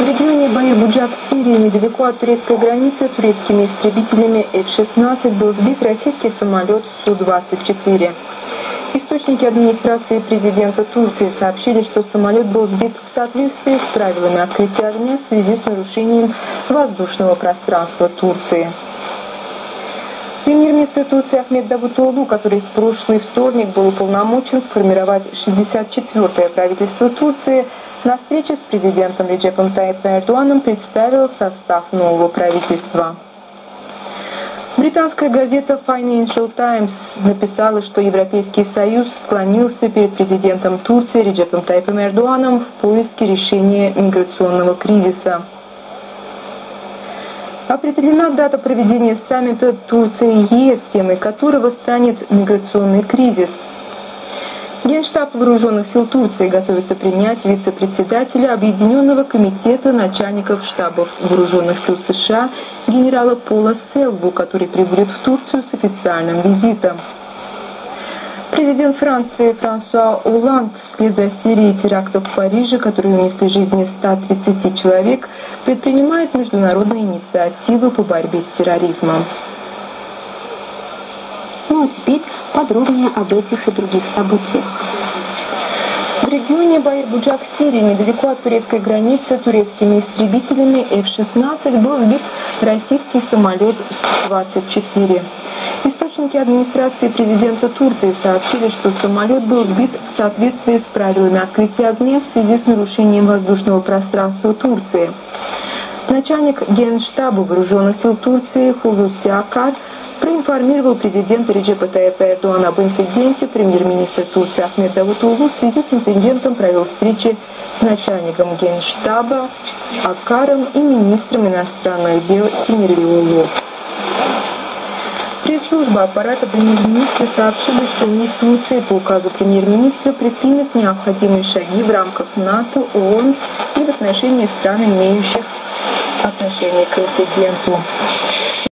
В регионе Баир-Буджак в Сирии, недалеко от турецкой границы, турецкими истребителями F-16 был сбит российский самолет Су-24. Источники администрации президента Турции сообщили, что самолет был сбит в соответствии с правилами открытия огня в связи с нарушением воздушного пространства Турции. Премьер-министр Турции Ахмед Давутоглу, который в прошлый вторник был уполномочен сформировать 64-е правительство Турции, на встрече с президентом Реджепом Таипом Эрдуаном представил состав нового правительства. Британская газета Financial Times написала, что Европейский Союз склонился перед президентом Турции Реджепом Таипом Эрдуаном в поиске решения миграционного кризиса. Определена дата проведения саммита Турции ЕС, темой которого станет миграционный кризис – Генштаб Вооруженных сил Турции готовится принять вице-председателя Объединенного комитета начальников штабов Вооруженных сил США генерала Пола Селбу, который прибудет в Турцию с официальным визитом. Президент Франции Франсуа Оланд вслед за серией терактов в Париже, которые унесли жизни 130 человек, предпринимает международные инициативы по борьбе с терроризмом. Ну а теперь подробнее об этих и других событиях. В регионе Баир-Буджак Сирии, недалеко от турецкой границы, турецкими истребителями F-16 был сбит российский самолет Су-24. Источники администрации президента Турции сообщили, что самолет был сбит в соответствии с правилами открытия огня в связи с нарушением воздушного пространства Турции. Начальник Генштаба Вооруженных сил Турции Хулуси Акар проинформировал президента Реджепа Таyyипа Эрдогана об инциденте. Премьер-министр Турции Ахмед Давутоглу в связи с инцидентом провел встречи с начальником Генштаба Акаром и министром иностранных дел Тимирлиулу. Пресс-служба аппарата премьер-министра сообщила, что Турции по указу премьер-министра предпримет необходимые шаги в рамках НАТО, ООН и в отношении стран, имеющих отношение к инциденту.